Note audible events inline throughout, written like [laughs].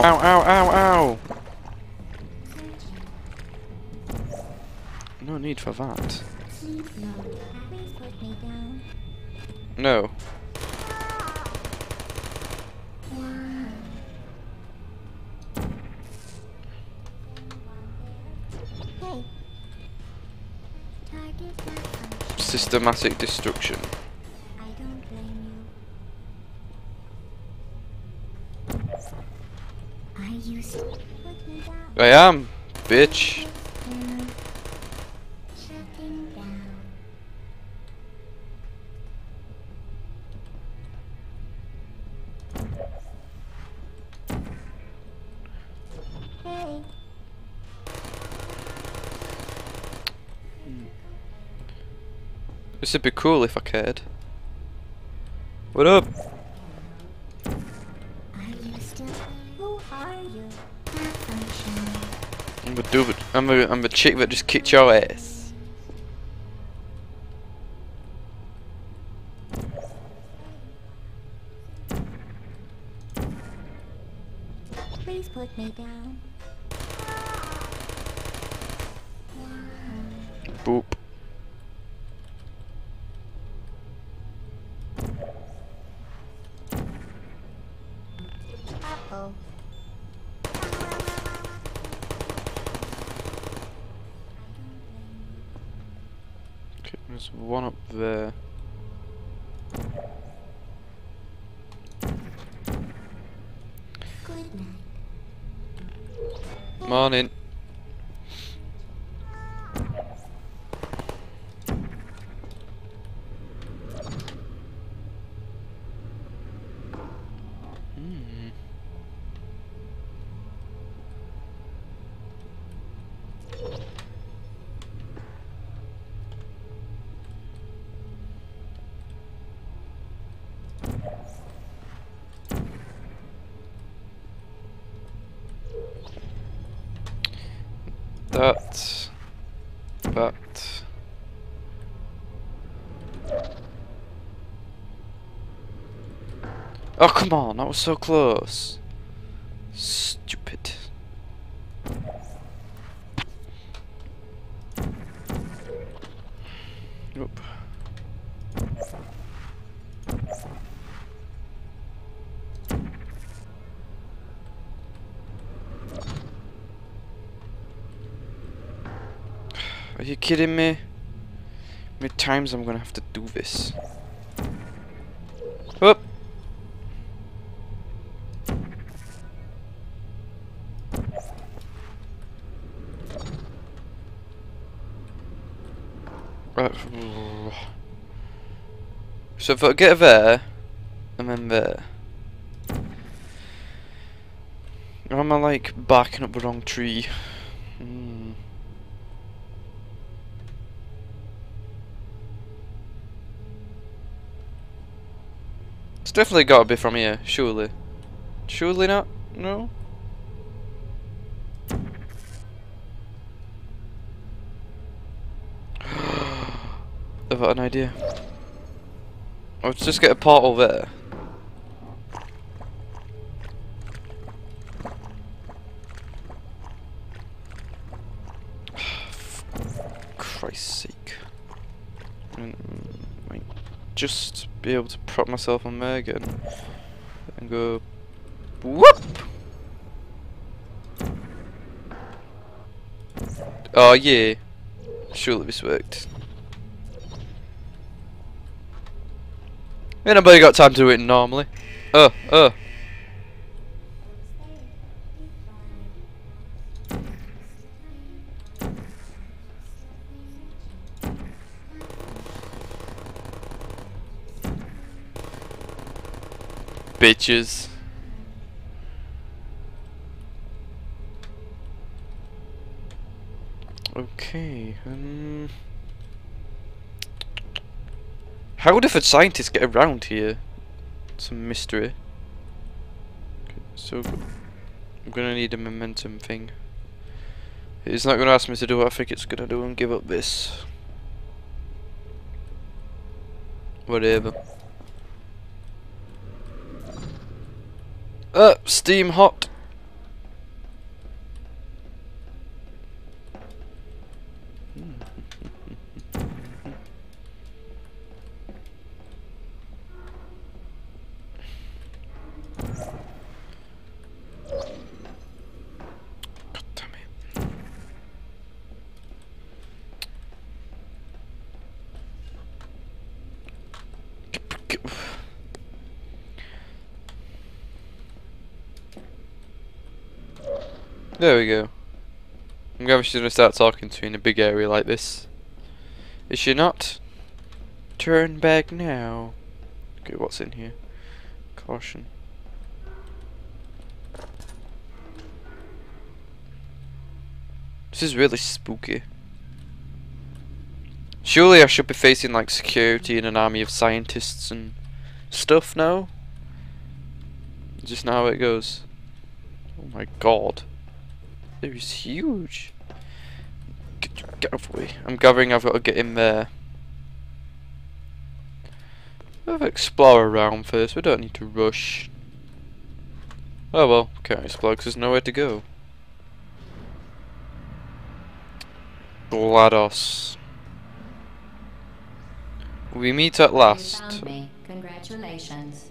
Ow, ow, ow, ow! No need for that. No. Systematic destruction. I. I am, bitch. This would be cool if I cared. What up? I'm a dude. I'm a I'm a chick that just kicked your ass. Please put me down. Boop. Okay, there's one up there. Good night. Morning. Hmm. That. That. Oh, come on, that was so close. Stupid. Nope. Are you kidding me? How many times I'm gonna have to do this? Whoop! Right. Uh, so if I get there, and then there. Or am I like backing up the wrong tree? Hmm. It's definitely gotta be from here, surely. Surely not? No? [gasps] I've got an idea. Let's just get a portal there. [sighs] Christ's sake. Mm, just be able to prop myself on there again. And go... Whoop! Oh yeah. Surely this worked. Ain't nobody got time to do it normally. Uh, uh. Bitches. Okay, um... How did the scientists get around here? It's a mystery. Okay, so I'm gonna need a momentum thing. It's not gonna ask me to do what I think it's gonna do and give up this. Whatever. Uh, steam hot. There we go. I'm glad she's gonna start talking to you in a big area like this. Is she not? Turn back now. Okay, what's in here? Caution. This is really spooky. Surely I should be facing like security and an army of scientists and stuff now? Just now it goes. Oh my god. Is huge. Get, get out of way. I'm gathering I've got to get in there. Let's explore around first. We don't need to rush. Oh well, can't explore because there's nowhere to go. GLaDOS. We meet at last. Congratulations.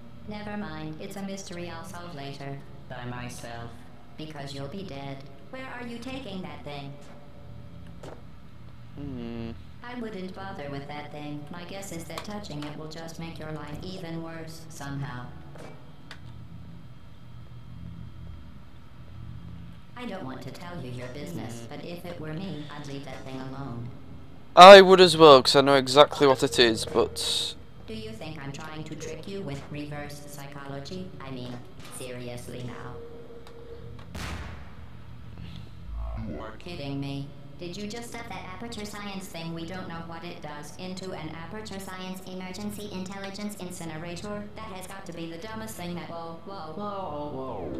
Never mind. It's a mystery I'll solve later. By myself. Because you'll be dead. Where are you taking that thing? Hmm. I wouldn't bother with that thing. My guess is that touching it will just make your life even worse, somehow. I don't want to tell you your business, but if it were me, I'd leave that thing alone. I would as well, because I know exactly what it is, but Do you think I'm trying to trick you with reverse psychology? I mean, seriously now. You're kidding me. Did you just set that aperture science thing we don't know what it does into an aperture science emergency intelligence incinerator? That has got to be the dumbest thing that. Whoa, whoa, whoa, whoa.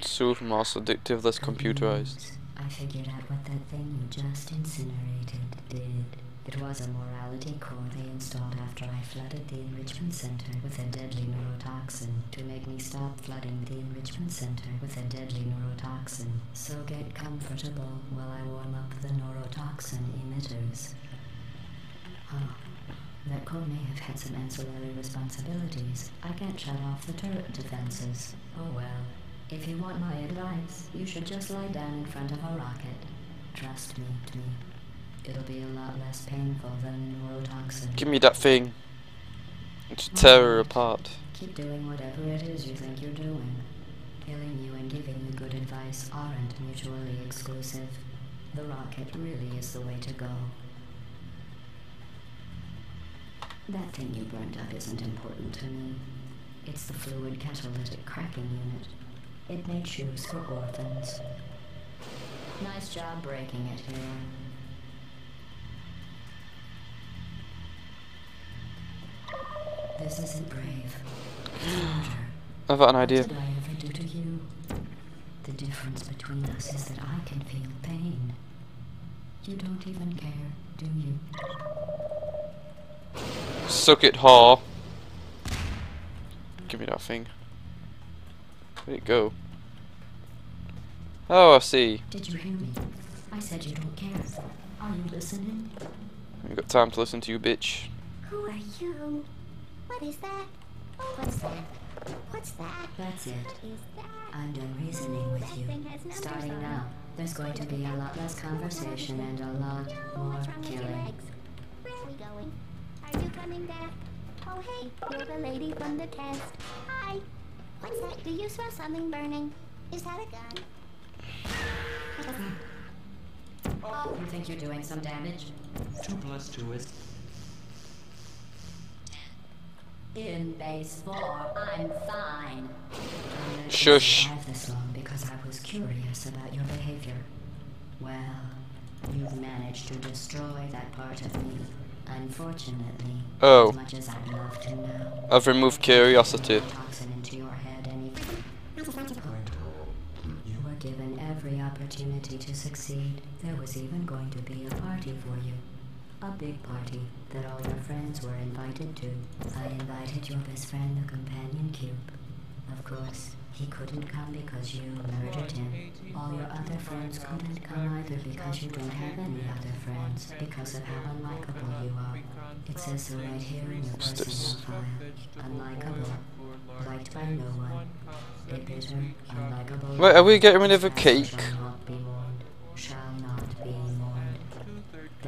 super more addictive, less computerized. I figured out what that thing you just incinerated did. It was a morality core they installed after I flooded the enrichment center with a deadly neurotoxin to make me stop flooding the enrichment center with a deadly neurotoxin. So get comfortable while I warm up the neurotoxin emitters. Oh, that core may have had some ancillary responsibilities. I can't shut off the turret defenses. Oh well. If you want my advice, you should just lie down in front of a rocket. Trust me, me. It'll be a lot less painful than neurotoxin. Give me that thing. To tear her apart. Keep doing whatever it is you think you're doing. Killing you and giving you good advice aren't mutually exclusive. The rocket really is the way to go. That thing you burned up isn't important to me. It's the fluid catalytic cracking unit. It made shoes for orphans. Nice job breaking it here. This isn't brave. I've got an idea. What did I ever do to you? The difference between us is that I can feel pain. You don't even care, do you? Suck it, whore. Give me that thing. Where'd it go? Oh, I see. Did you hear me? I said you don't care. Are you listening? I ain't got time to listen to you, bitch. Who are you? What is that? Oh, what's that? What's that? That's it. What is that? I'm done reasoning with That you. thing has numbers Starting now, there's going to be a lot less conversation and a lot more What's wrong with your killing. legs? Where are we going? Are you coming back? Oh, hey, you're the lady from the test. Hi. What's that? Do you smell something burning? Is that a gun? Oh. You think you're doing some damage? Two plus two is In base four, I'm fine. I Shush. survive this long because I was curious about your behavior. Well, you've managed to destroy that part of me. Unfortunately, Oh. as much as I'd love to know, I've removed curiosity. toxin into your head any. You were given every opportunity to succeed. There was even going to be a party for you. A big party that all your friends were invited to. I invited your best friend, the companion cube. Of course, He couldn't come because you murdered him. All your other friends couldn't come either because you don't have any other friends because of how unlikable you are. It says so right here in your personnel file. Unlikable. Liked by no one. Bit bitter. Unlikable. Wait, are we getting rid of a cake?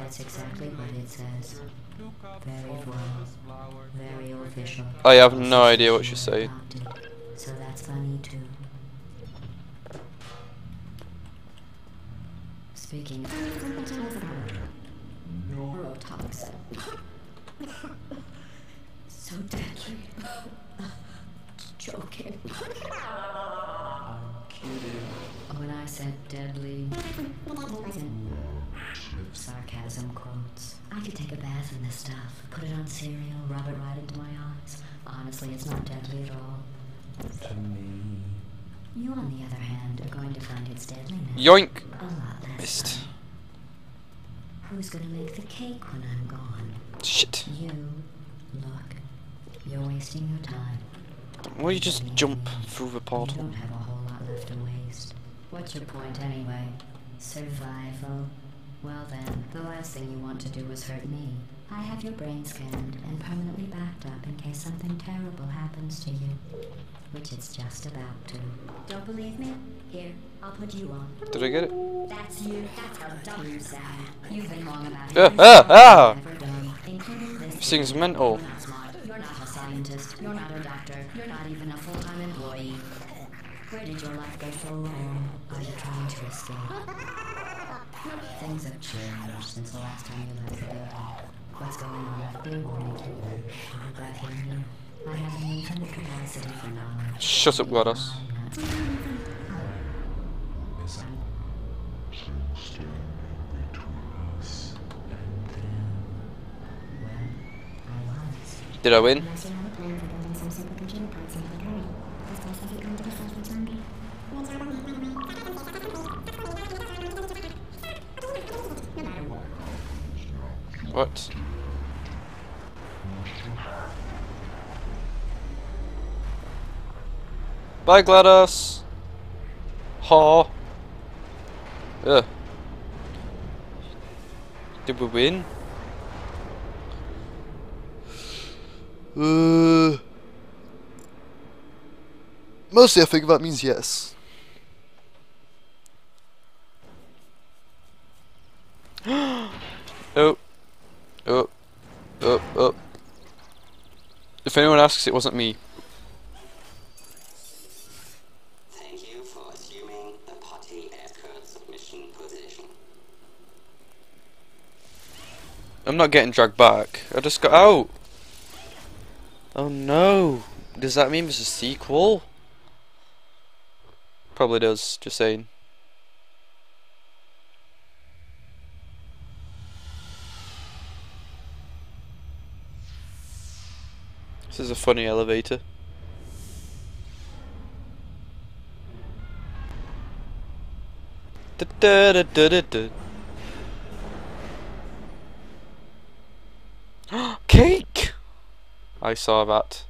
That's exactly what it says. Very formal. Very official. I have no idea what she's saying. Adopted. So that's funny too. Speaking of neurotoxin. [laughs] so deadly. [laughs] Joking. When I said deadly, sarcasm quotes. I could take a bath in this stuff, put it on cereal, rub it right into my eyes. Honestly, it's not deadly at all. To me. You, on the other hand, are going to find its deadliness Yoink! a lot less. Missed. fun. Who's gonna make the cake when I'm gone? Shit. You. Look, you're wasting your time. Why don't you just jump through the You portal? don't have a whole lot left to waste. What's your point anyway? Survival. Well then, the last thing you want to do is hurt me. I have your brain scanned and permanently backed up in case something terrible happens to you. Which it's just about to. Don't believe me? Here, I'll put you on. Did I get it? That's you. That's how dumb you sound. You've been wrong about Ah, everything ah, ah! you've ever done, including this. Thing's mental. You're not smart. You're not a scientist. You're not a doctor. You're not even a full-time employee. Where did your life go so wrong? Are you trying to escape? Things have changed since the last time you left the building. What's going on? Dear warning to you. I'm glad you're here. I have an infinite capacity for knowledge. Shut up, GLaDOS. I'm not- Is something between us and them. Well, I was. Did I win? What. Bye, GLaDOS! Ha! Ugh. Did we win? Uh, mostly I think that means yes. oh. Oh. Oh. Oh. If anyone asks, it wasn't me. Thank you for assuming the party escort submission position. I'm not getting dragged back. I just got out. Oh no. Does that mean there's a sequel? Probably does, just saying. Funny elevator. Da-da-da-da-da-da. [gasps] Cake! I saw that.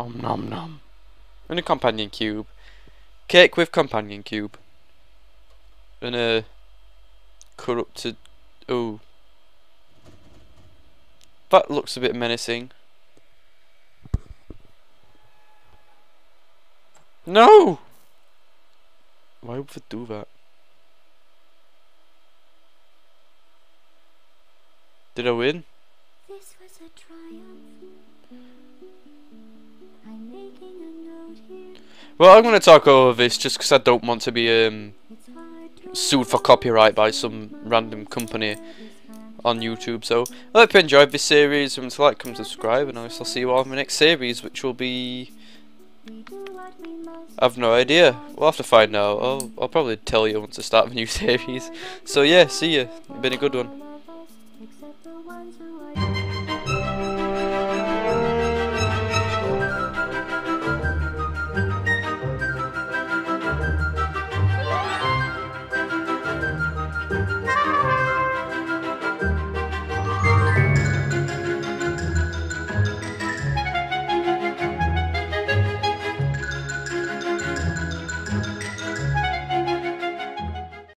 Om nom nom. And a companion cube. Cake with companion cube. And a corrupted. Oh. That looks a bit menacing. No! Why would they do that? Did I win? This was a triumph. I'm making a note here. Well, I'm going to talk over this just because I don't want to be um, It's hard to sued for copyright by some random company on YouTube. So, I hope you enjoyed this series. Remember to like, comment, subscribe, and I shall see you all in the next series, which will be. I've no idea. We'll have to find out. I'll, I'll probably tell you once I start the new [laughs] series. So, yeah, see you. Been a good one.